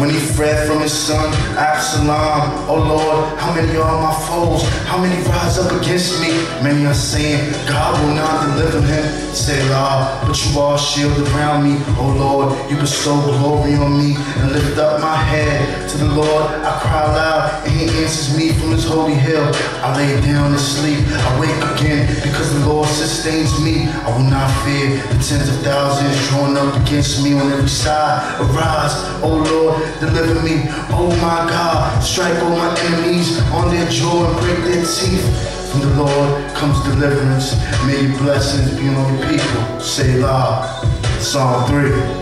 when he fled from his son Absalom. Oh Lord, how many are my foes? How many rise up against me? Many are saying, God will not deliver him. Selah, Lord, but you are shield around me. Oh Lord, you bestow glory on me and lift up my head to the Lord. I cry loud and he answers me from his holy hill. I lay down and sleep. I wake again because the Lord sustains me. I will not fear the tens of thousands drawn up against me on every side. Arise, oh Lord, deliver me. Oh my God, strike all my enemies on their jaw and break their teeth. From the Lord comes deliverance. May your blessings be on your people. Selah. Psalm 3.